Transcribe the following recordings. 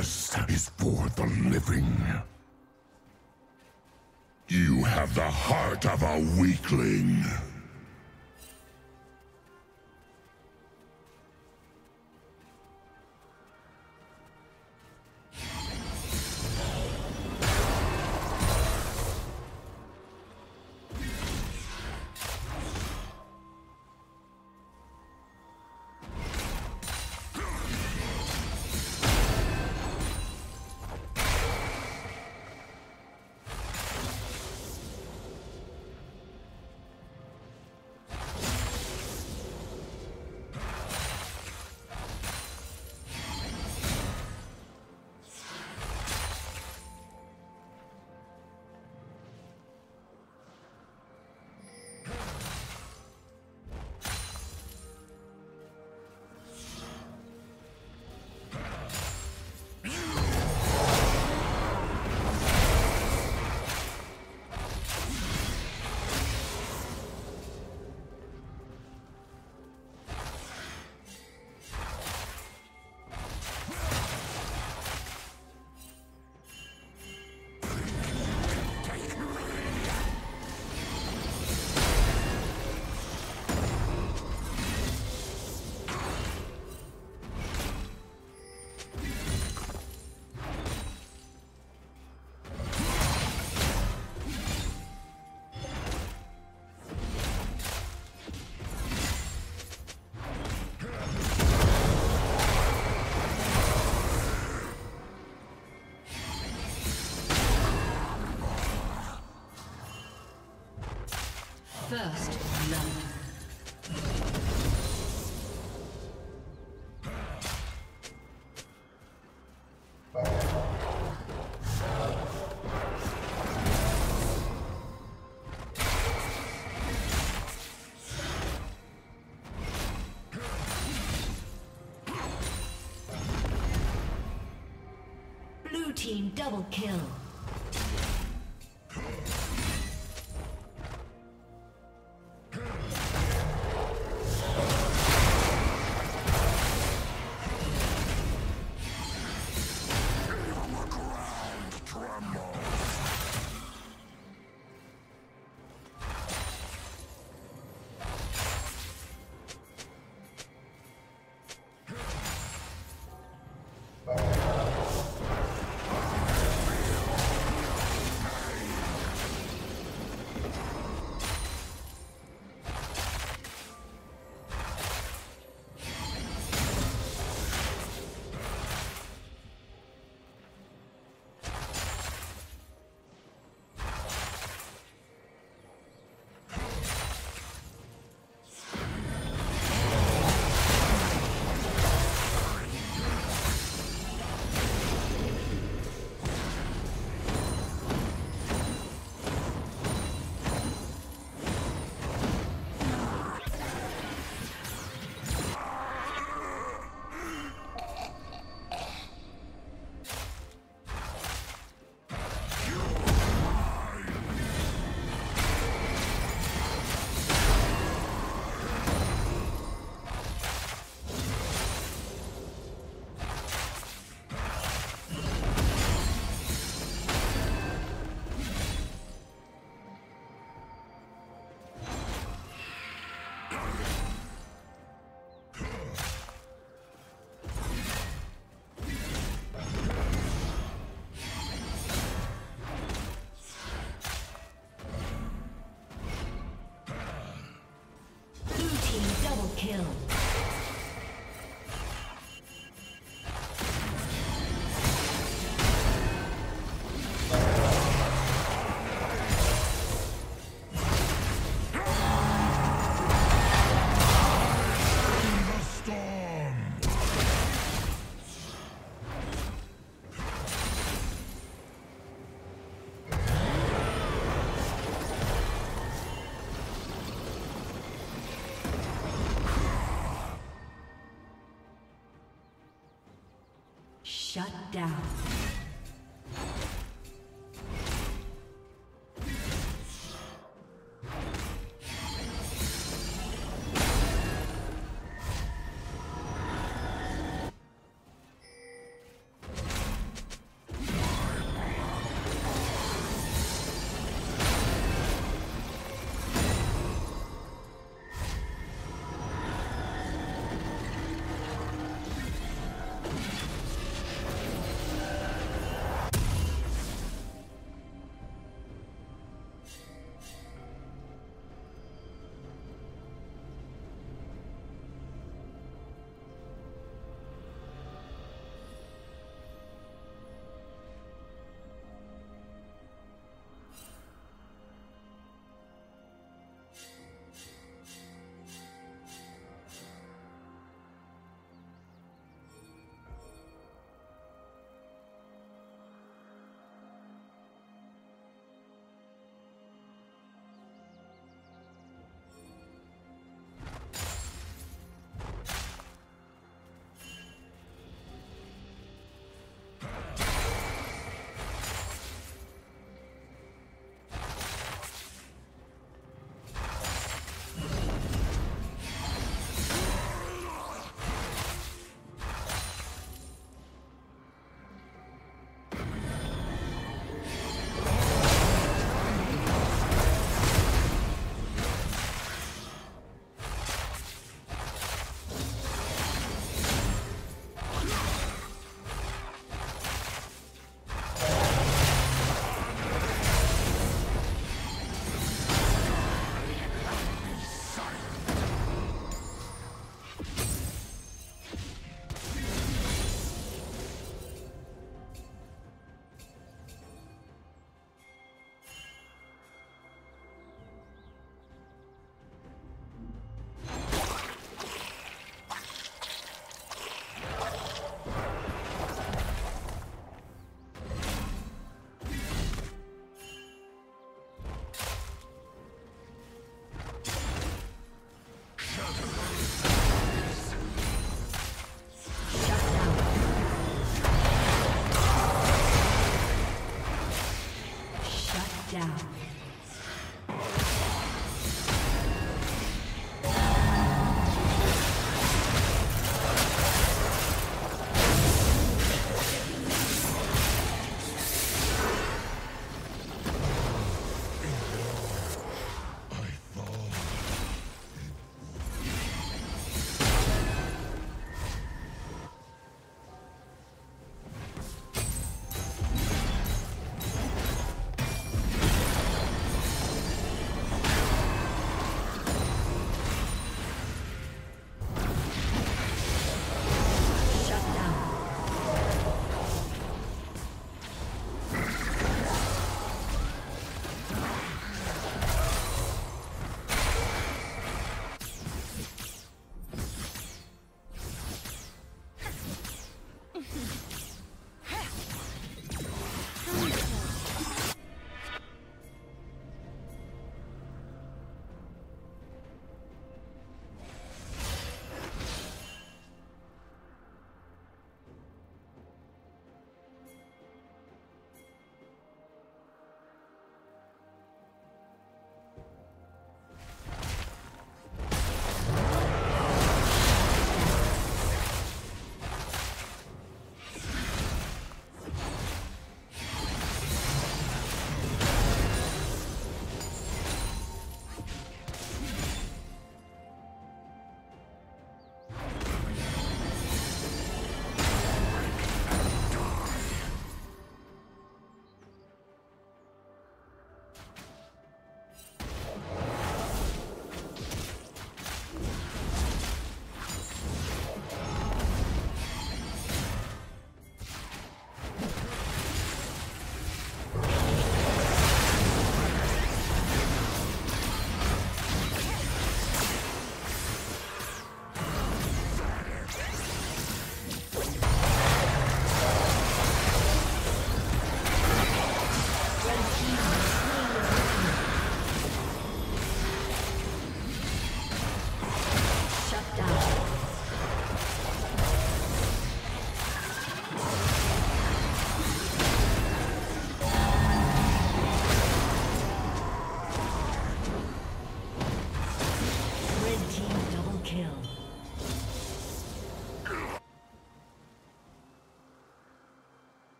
is for the living. You have the heart of a weakling. First blood. Blue team double kill. Shut down.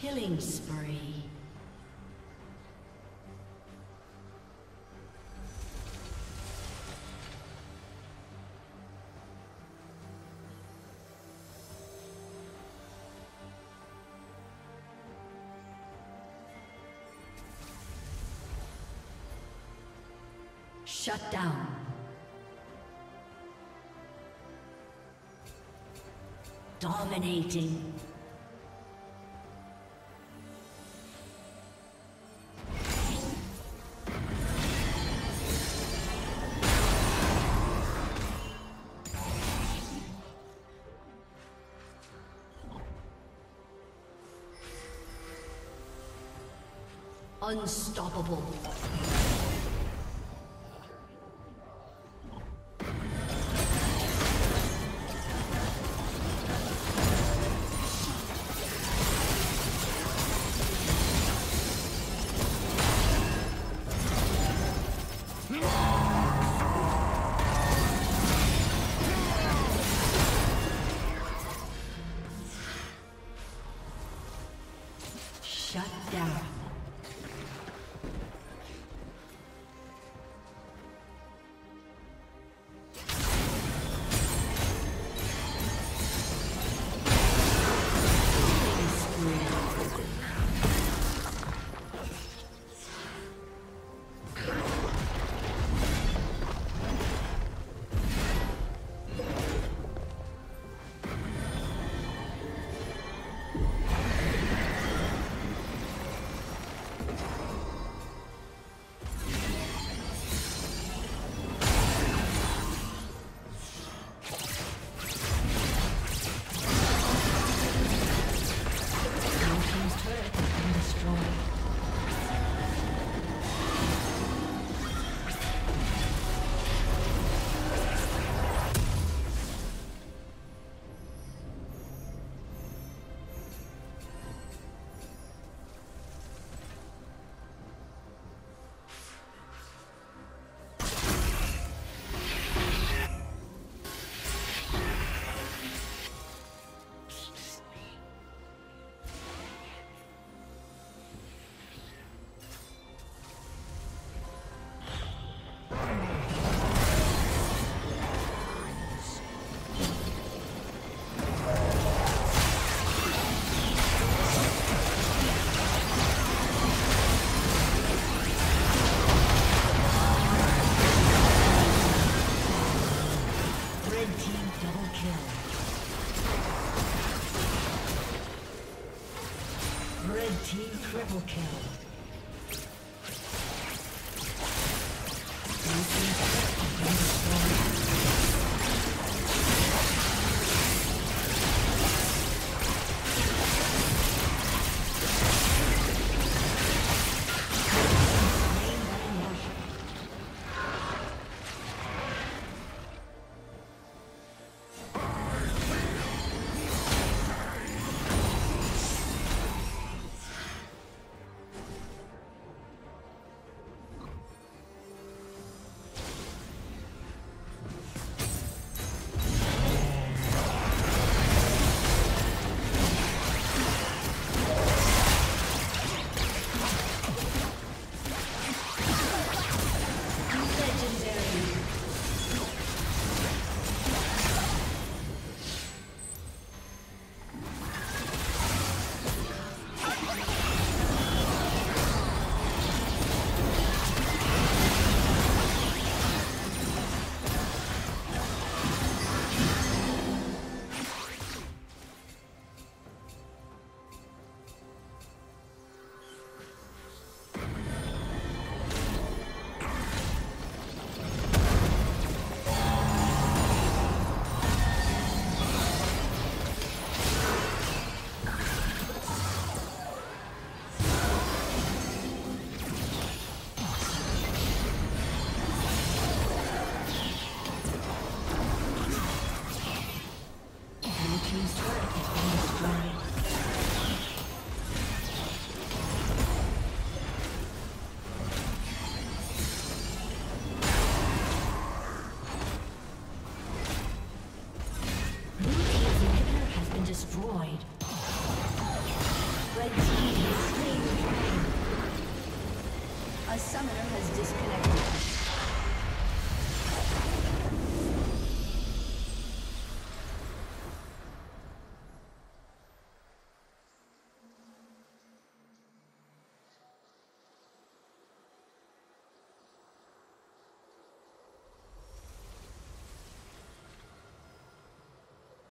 Killing spree. Shut down. Dominating. Unstoppable.